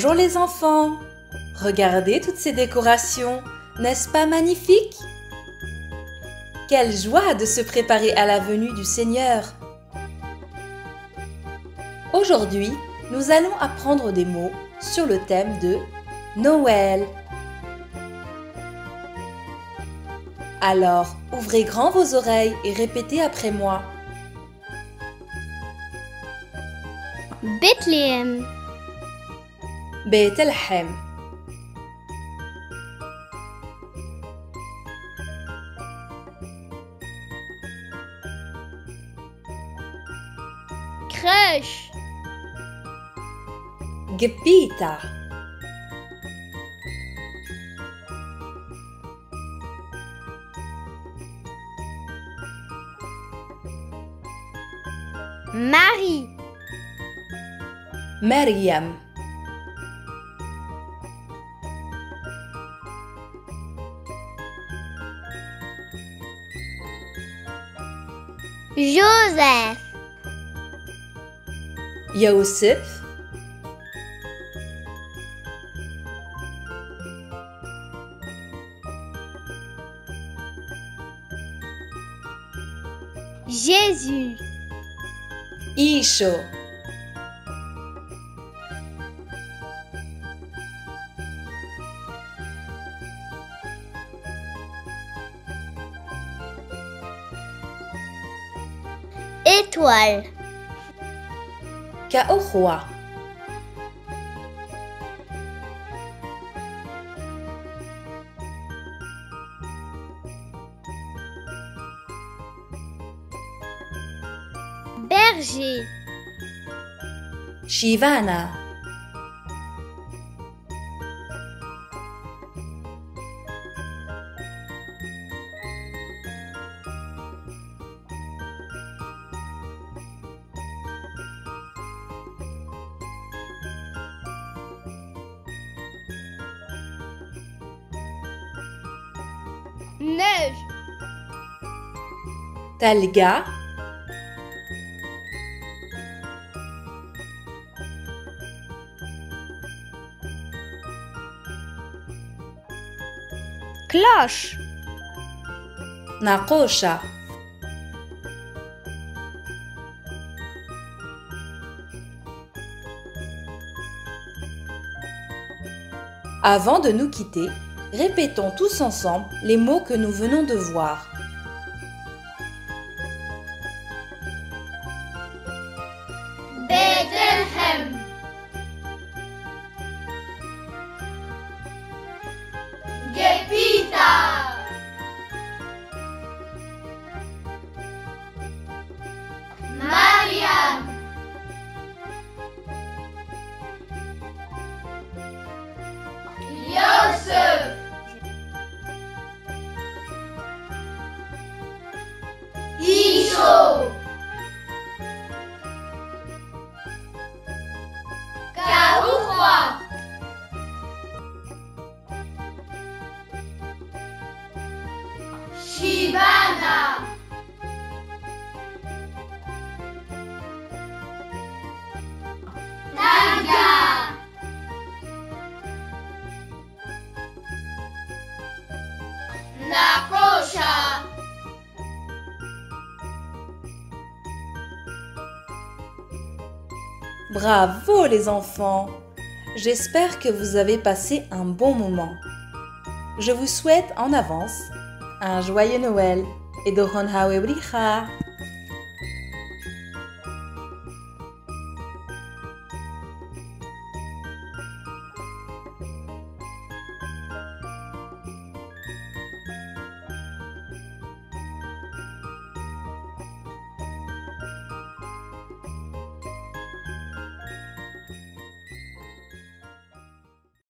Bonjour les enfants Regardez toutes ces décorations, n'est-ce pas magnifique? Quelle joie de se préparer à la venue du Seigneur Aujourd'hui, nous allons apprendre des mots sur le thème de Noël. Alors, ouvrez grand vos oreilles et répétez après moi. Bethléem, بيت لحم كريش جبيتا ماري. مريم. Joseph, Yosef, Jésus, Isho, Étoile, Kaohwa, Berger, Shivana, Neige, Talga, Cloche, Nakosha, Avant de nous quitter, répétons tous ensemble les mots que nous venons de voir. Bravo les enfants. J'espère que vous avez passé un bon moment. Je vous souhaite en avance un joyeux Noël et Doron Hawe Bricha.